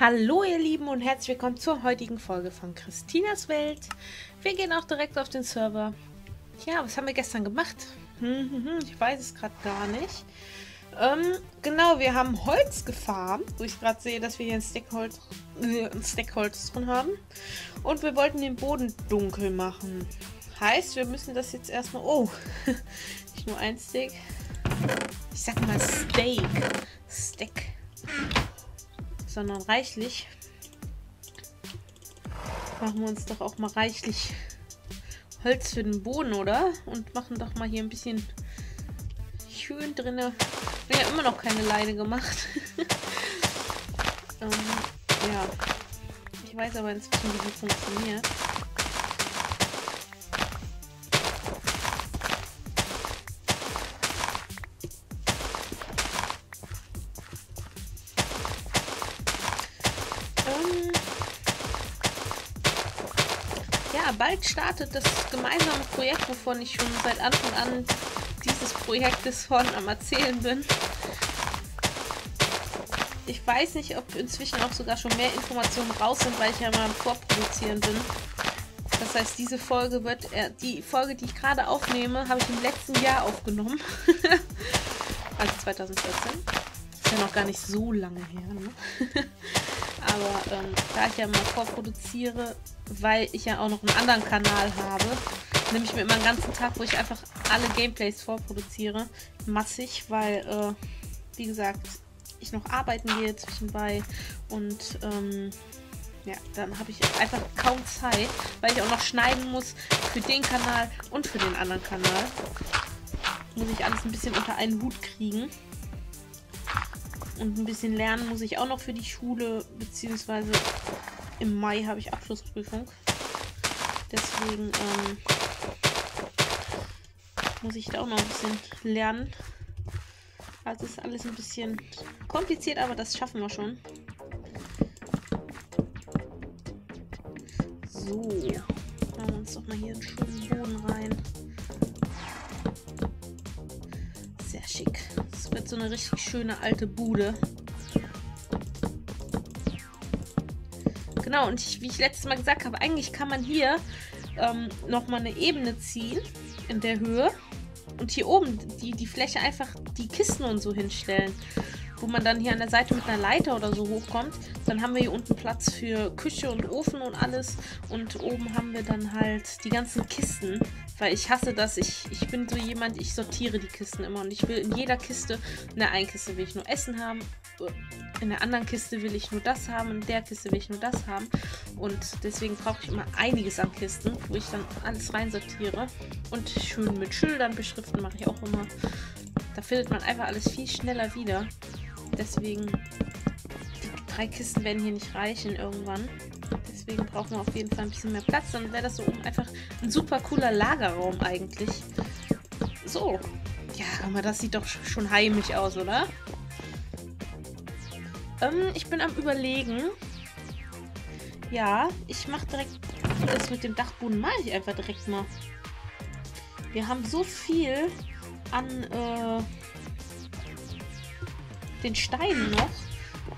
Hallo ihr Lieben und herzlich willkommen zur heutigen Folge von Christinas Welt. Wir gehen auch direkt auf den Server. Ja, was haben wir gestern gemacht? Hm, hm, hm, ich weiß es gerade gar nicht. Ähm, genau, wir haben Holz gefarmt, wo ich gerade sehe, dass wir hier ein Stack Holz, äh, ein Stack drin haben. Und wir wollten den Boden dunkel machen. Heißt, wir müssen das jetzt erstmal... Oh, nicht nur ein Steak. Ich sag mal Steak. Steak sondern reichlich. Machen wir uns doch auch mal reichlich Holz für den Boden, oder? Und machen doch mal hier ein bisschen schön drinne. Ja, immer noch keine Leine gemacht. ähm, ja. Ich weiß aber inzwischen, wie die funktioniert. Bald startet das gemeinsame Projekt, wovon ich schon seit Anfang an dieses Projektes von am Erzählen bin. Ich weiß nicht, ob inzwischen auch sogar schon mehr Informationen raus sind, weil ich ja mal am Vorproduzieren bin. Das heißt, diese Folge wird, äh, die Folge, die ich gerade aufnehme, habe ich im letzten Jahr aufgenommen. also 2014. Ist ja noch gar nicht so lange her, ne? Aber ähm, da ich ja mal vorproduziere, weil ich ja auch noch einen anderen Kanal habe, nehme ich mir immer einen ganzen Tag, wo ich einfach alle Gameplays vorproduziere, massig, weil, äh, wie gesagt, ich noch arbeiten gehe zwischenbei und ähm, ja, dann habe ich einfach kaum Zeit, weil ich auch noch schneiden muss für den Kanal und für den anderen Kanal. Muss ich alles ein bisschen unter einen Hut kriegen. Und ein bisschen lernen muss ich auch noch für die Schule, beziehungsweise im Mai habe ich Abschlussprüfung. Deswegen ähm, muss ich da auch noch ein bisschen lernen. Also ist alles ein bisschen kompliziert, aber das schaffen wir schon. So, machen wir uns doch mal hier einen schönen Boden rein. Eine richtig schöne alte Bude. Genau, und ich, wie ich letztes Mal gesagt habe, eigentlich kann man hier ähm, nochmal eine Ebene ziehen in der Höhe und hier oben die, die Fläche einfach die Kisten und so hinstellen. Wo man dann hier an der Seite mit einer Leiter oder so hochkommt. Dann haben wir hier unten Platz für Küche und Ofen und alles. Und oben haben wir dann halt die ganzen Kisten. Weil ich hasse das. Ich, ich bin so jemand, ich sortiere die Kisten immer. Und ich will in jeder Kiste, in der einen Kiste will ich nur Essen haben in der anderen Kiste will ich nur das haben, in der Kiste will ich nur das haben. Und deswegen brauche ich immer einiges an Kisten, wo ich dann alles reinsortiere. Und schön mit Schildern beschriften mache ich auch immer. Da findet man einfach alles viel schneller wieder. Deswegen, die drei Kisten werden hier nicht reichen irgendwann. Deswegen brauchen wir auf jeden Fall ein bisschen mehr Platz. Dann wäre das so einfach ein super cooler Lagerraum eigentlich. So. Ja, aber das sieht doch schon heimisch aus, oder? Ähm, ich bin am überlegen. Ja, ich mache direkt das mit dem Dachboden mache ich einfach direkt mal. Wir haben so viel an äh, den Steinen noch,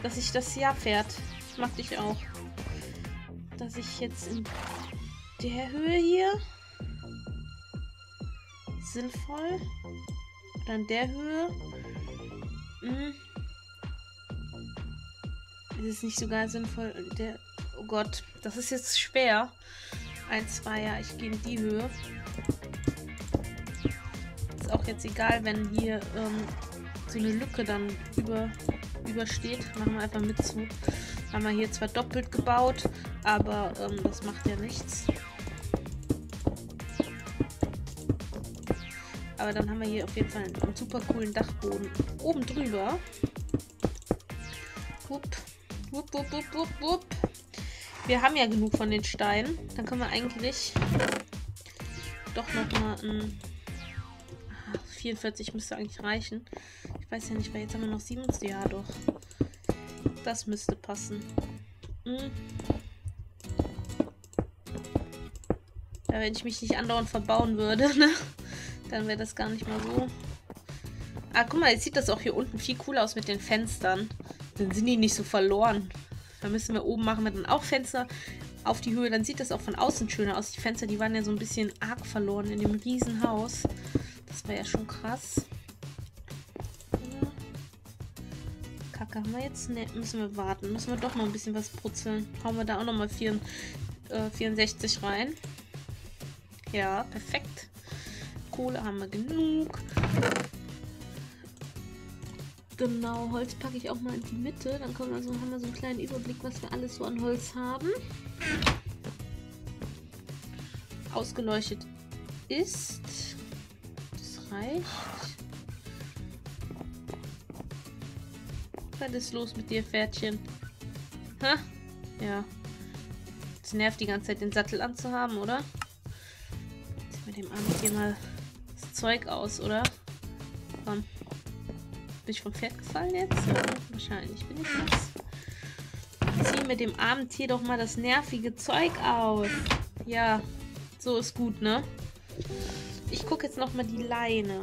dass ich das Jahr fährt. Ich mag dich auch. Dass ich jetzt in der Höhe hier sinnvoll oder in der Höhe hm, ist es nicht sogar sinnvoll, der... Oh Gott, das ist jetzt schwer. Ein, ja, ich gehe in die Höhe. Ist auch jetzt egal, wenn hier ähm, so eine Lücke dann über, übersteht. Machen wir einfach mit zu. Haben wir hier zwar doppelt gebaut, aber ähm, das macht ja nichts. Aber dann haben wir hier auf jeden Fall einen, super coolen Dachboden oben drüber. Upp. Wupp, wupp, wupp, wupp, wupp. Wir haben ja genug von den Steinen. Dann können wir eigentlich doch noch mal ein... 44 müsste eigentlich reichen. Ich weiß ja nicht, weil jetzt haben wir noch 7. Ja, doch. Das müsste passen. Hm. Ja, wenn ich mich nicht andauernd verbauen würde, ne? Dann wäre das gar nicht mal so. Ah, guck mal, jetzt sieht das auch hier unten viel cooler aus mit den Fenstern. Dann sind die nicht so verloren. Da müssen wir oben machen wir dann auch Fenster auf die Höhe. Dann sieht das auch von außen schöner aus. Die Fenster, die waren ja so ein bisschen arg verloren in dem Riesenhaus. Das war ja schon krass. Kacke, haben wir jetzt? Ne, müssen wir warten. Müssen wir doch noch ein bisschen was putzeln. Hauen wir da auch nochmal äh, 64 rein. Ja, perfekt. Kohle haben wir genug. Genau, Holz packe ich auch mal in die Mitte. Dann wir also, haben wir so einen kleinen Überblick, was wir alles so an Holz haben. Ausgeleuchtet ist. Das reicht. Was ist los mit dir, Pferdchen? Ha? Ja. Es nervt die ganze Zeit, den Sattel anzuhaben, oder? Zieh mit dem Arm hier mal das Zeug aus, oder? Komm. Bin ich vom Pferd gefallen jetzt? Wahrscheinlich bin ich das. Zieh mit dem armen Tier doch mal das nervige Zeug aus. Ja, so ist gut, ne? Ich gucke jetzt noch mal die Leine.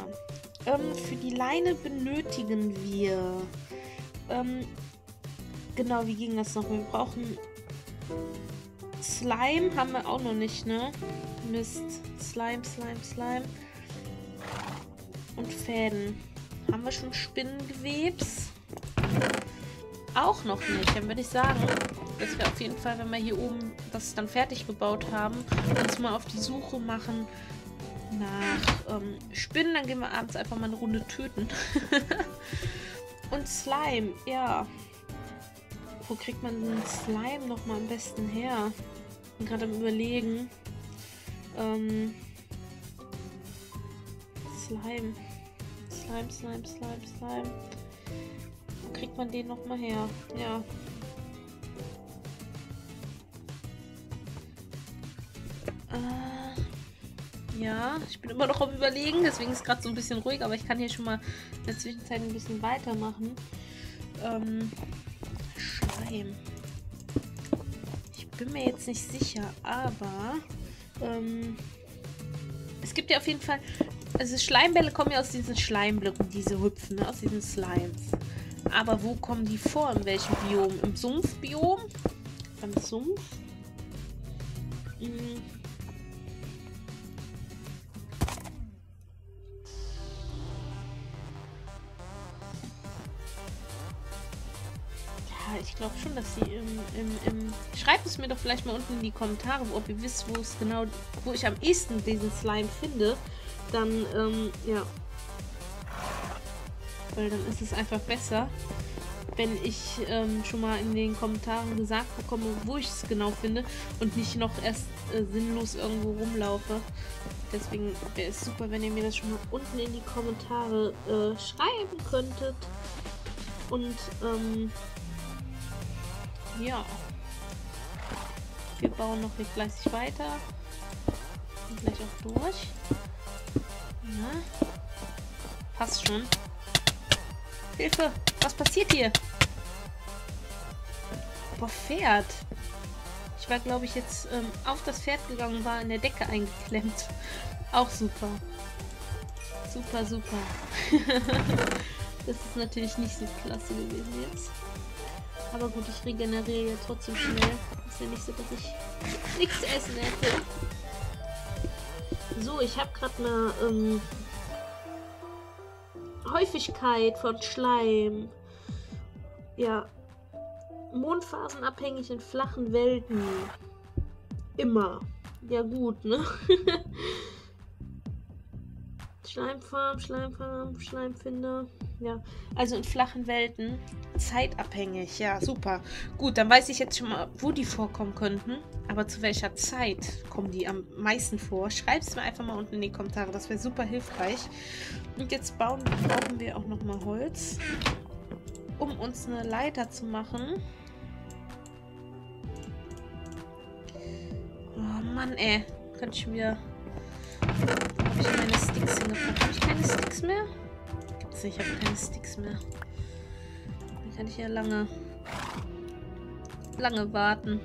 Ähm, für die Leine benötigen wir... Ähm, genau, wie ging das noch? Wir brauchen... Slime haben wir auch noch nicht, ne? Mist. Slime, Slime, Slime. Und Fäden. Haben wir schon Spinnengewebs? Auch noch nicht. Dann würde ich sagen, dass wir auf jeden Fall, wenn wir hier oben das dann fertig gebaut haben, uns mal auf die Suche machen nach ähm, Spinnen. Dann gehen wir abends einfach mal eine Runde töten. Und Slime, ja. Wo kriegt man den Slime nochmal am besten her? Ich bin gerade am überlegen. Ähm, Slime. Slime, Slime, Slime, Slime. Wo kriegt man den nochmal her? Ja. Ja, ich bin immer noch am überlegen, deswegen ist es gerade so ein bisschen ruhig, aber ich kann hier schon mal in der Zwischenzeit ein bisschen weitermachen. Ähm, Schleim. Ich bin mir jetzt nicht sicher, aber ähm, es gibt ja auf jeden Fall also Schleimbälle kommen ja aus diesen Schleimblöcken, diese hüpfen, ne? aus diesen Slimes. Aber wo kommen die vor? In welchem Biom? Im Sumpfbiom? Beim Sumpf? Hm. Glaube schon, dass sie im, im, im... Schreibt es mir doch vielleicht mal unten in die Kommentare, ob ihr wisst, wo es genau, wo ich am ehesten diesen Slime finde dann, ähm, ja. Weil dann ist es einfach besser, wenn ich ähm, schon mal in den Kommentaren gesagt bekomme, wo ich es genau finde und nicht noch erst äh, sinnlos irgendwo rumlaufe. Deswegen wäre es super, wenn ihr mir das schon mal unten in die Kommentare äh, schreiben könntet. Und, ähm, ja. Wir bauen noch hier fleißig weiter. Und gleich auch durch. Ja. Passt schon. Hilfe! Was passiert hier? Boah, Pferd. Ich war, glaube ich, jetzt ähm, auf das Pferd gegangen war in der Decke eingeklemmt. Auch super. Super, super. das ist natürlich nicht so klasse gewesen jetzt. Aber gut, ich regeneriere ja trotzdem schnell. Ist ja nicht so, dass ich nichts essen hätte. So, ich habe gerade eine ähm, Häufigkeit von Schleim. Ja. Mondphasenabhängig in flachen Welten. Immer. Ja gut, ne? Schleimfarm, Schleimfarm, Schleimfinder. Ja, also in flachen Welten zeitabhängig. Ja, super. Gut, dann weiß ich jetzt schon mal, wo die vorkommen könnten. Aber zu welcher Zeit kommen die am meisten vor? Schreib es mir einfach mal unten in die Kommentare. Das wäre super hilfreich. Und jetzt bauen, brauchen wir auch nochmal Holz, um uns eine Leiter zu machen. Oh Mann, ey. Könnte ich mir... Habe ich meine Sticks hingepackt? Nicht, ich habe keine Sticks mehr. Dann kann ich ja lange... lange warten.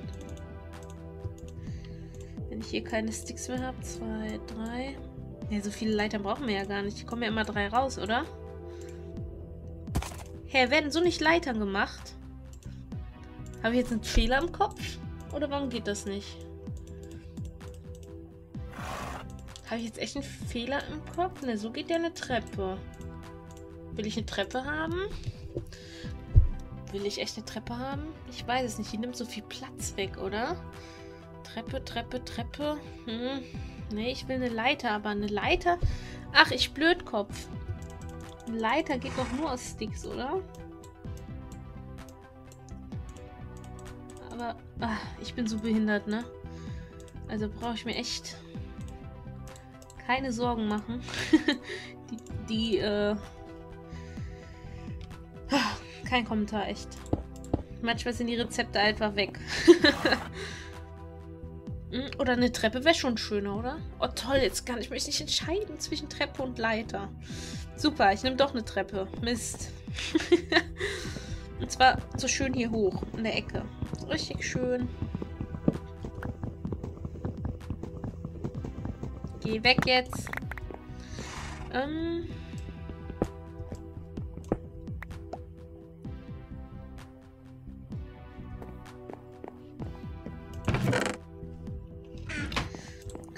Wenn ich hier keine Sticks mehr habe. Zwei, drei... Ja, so viele Leitern brauchen wir ja gar nicht. Die kommen ja immer drei raus, oder? Hä, werden so nicht Leitern gemacht? Habe ich jetzt einen Fehler im Kopf? Oder warum geht das nicht? Habe ich jetzt echt einen Fehler im Kopf? Ne, so geht ja eine Treppe. Will ich eine Treppe haben? Will ich echt eine Treppe haben? Ich weiß es nicht. Die nimmt so viel Platz weg, oder? Treppe, Treppe, Treppe. Hm. Ne, ich will eine Leiter, aber eine Leiter... Ach, ich Blödkopf. Eine Leiter geht doch nur aus Sticks, oder? Aber ach, ich bin so behindert, ne? Also brauche ich mir echt keine Sorgen machen. die, die, äh... Kein Kommentar, echt. Manchmal sind die Rezepte einfach weg. Hm, oder eine Treppe wäre schon schöner, oder? Oh toll, jetzt kann ich mich nicht entscheiden zwischen Treppe und Leiter. Super, ich nehme doch eine Treppe. Mist. und zwar so schön hier hoch, in der Ecke. Richtig schön. Geh weg jetzt. Ähm...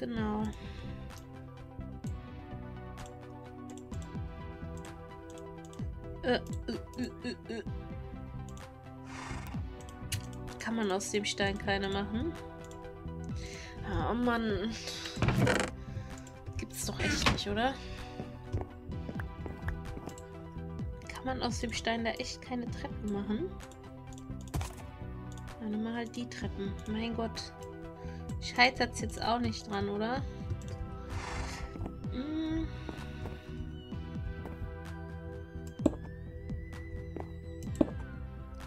Genau. Äh, äh, äh, Kann man aus dem Stein keine machen? Oh Mann. Gibt's doch echt nicht, oder? Kann man aus dem Stein da echt keine Treppen machen? Dann mal halt die Treppen. Mein Gott. Scheitert es jetzt auch nicht dran, oder? Hm.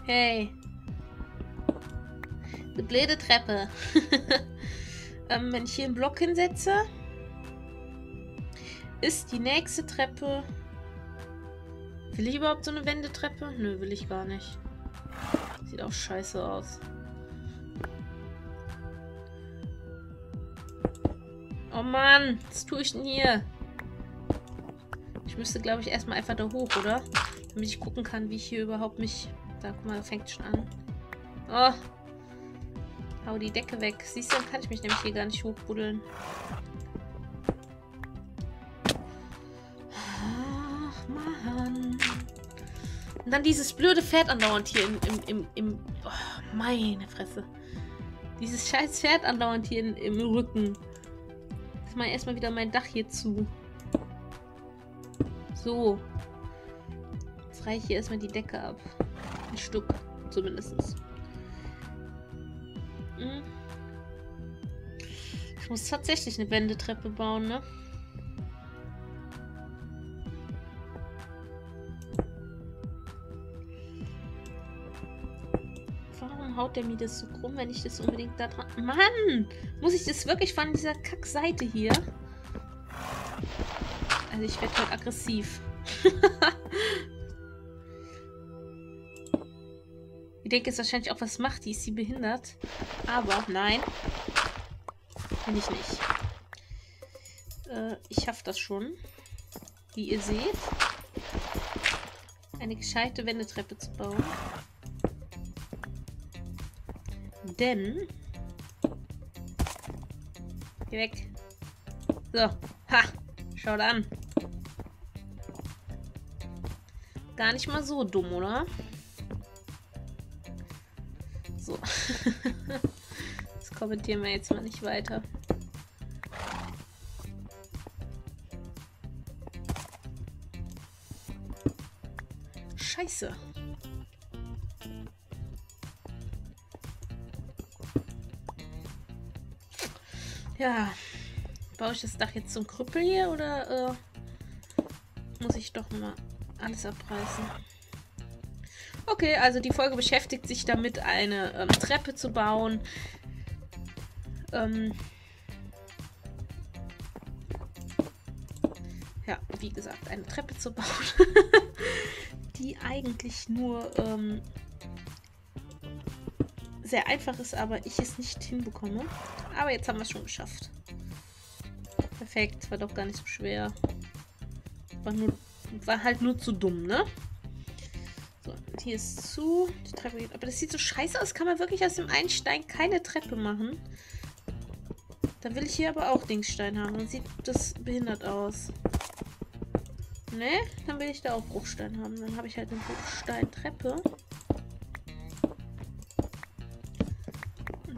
Hey. Eine blöde Treppe. ähm, wenn ich hier einen Block hinsetze, ist die nächste Treppe... Will ich überhaupt so eine Wendetreppe? Nö, will ich gar nicht. Sieht auch scheiße aus. Oh Mann, was tue ich denn hier? Ich müsste, glaube ich, erstmal einfach da hoch, oder? Damit ich gucken kann, wie ich hier überhaupt mich... Da, guck mal, fängt schon an. Oh. Hau die Decke weg. Siehst du, dann kann ich mich nämlich hier gar nicht hochbuddeln. Ach, Mann. Und dann dieses blöde Pferd andauernd hier im... im, im, im oh, meine Fresse. Dieses scheiß Pferd andauernd hier in, im Rücken. Mache erstmal wieder mein Dach hier zu. So. Jetzt reiche ich hier erstmal die Decke ab. Ein Stück, zumindest. Hm. Ich muss tatsächlich eine Wendetreppe bauen, ne? Haut der mir das so krumm, wenn ich das unbedingt da dran... Mann! Muss ich das wirklich von dieser Kackseite hier? Also ich werde halt aggressiv. ich denke jetzt wahrscheinlich auch, was macht die? Ist sie behindert? Aber nein. Bin ich nicht. Äh, ich schaffe das schon. Wie ihr seht. Eine gescheite Wendetreppe zu bauen. Denn... Geh weg. So. Ha! Schaut an. Gar nicht mal so dumm, oder? So. das kommentieren wir jetzt mal nicht weiter. Scheiße. Ja. Baue ich das Dach jetzt zum Krüppel hier oder äh, muss ich doch mal alles abreißen? Okay, also die Folge beschäftigt sich damit, eine ähm, Treppe zu bauen. Ähm ja, wie gesagt, eine Treppe zu bauen, die eigentlich nur ähm, sehr einfach ist, aber ich es nicht hinbekomme. Aber jetzt haben wir es schon geschafft. Perfekt, war doch gar nicht so schwer. War, nur, war halt nur zu dumm, ne? So, Hier ist zu. Die Treppe geht. Aber das sieht so scheiße aus. Kann man wirklich aus dem einen Stein keine Treppe machen? Dann will ich hier aber auch Dingstein haben. Dann sieht das behindert aus. Ne? Dann will ich da auch Bruchstein haben. Dann habe ich halt eine Bruchsteintreppe. Und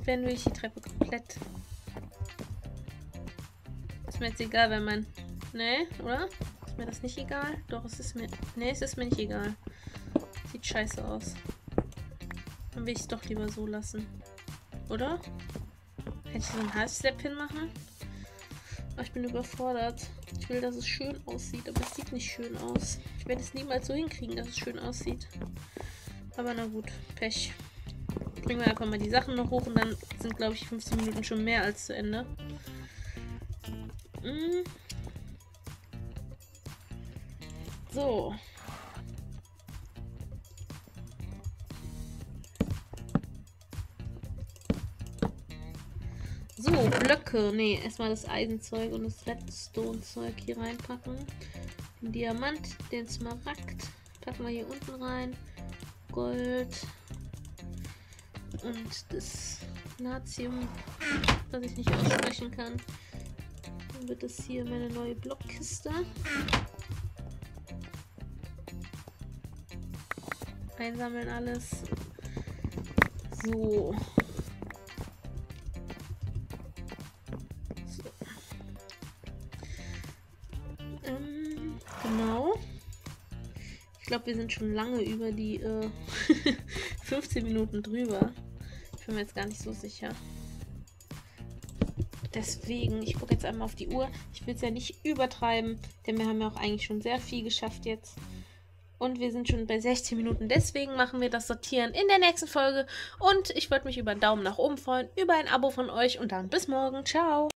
wenn ich die Treppe komplett. Ist mir jetzt egal, wenn man. Ne, oder? Ist mir das nicht egal? Doch, es ist mir. Ne, es ist mir nicht egal. Sieht scheiße aus. Dann will ich es doch lieber so lassen. Oder? Hätte ich so einen Half-Step hinmachen? Oh, ich bin überfordert. Ich will, dass es schön aussieht, aber es sieht nicht schön aus. Ich werde es niemals so hinkriegen, dass es schön aussieht. Aber na gut, Pech. Bringen wir einfach mal die Sachen noch hoch und dann sind, glaube ich, 15 Minuten schon mehr als zu Ende. Mm. So, So, Blöcke. Ne, erstmal das Eisenzeug und das Redstone-Zeug hier reinpacken. Den Diamant, den Smaragd. Packen wir hier unten rein. Gold. Und das Nazium, was ich nicht aussprechen kann. Dann wird das hier meine neue Blockkiste. Einsammeln alles. So. glaube, wir sind schon lange über die äh, 15 Minuten drüber. Bin mir jetzt gar nicht so sicher. Deswegen, ich gucke jetzt einmal auf die Uhr. Ich will es ja nicht übertreiben, denn wir haben ja auch eigentlich schon sehr viel geschafft jetzt. Und wir sind schon bei 16 Minuten. Deswegen machen wir das Sortieren in der nächsten Folge. Und ich würde mich über einen Daumen nach oben freuen, über ein Abo von euch. Und dann bis morgen. Ciao.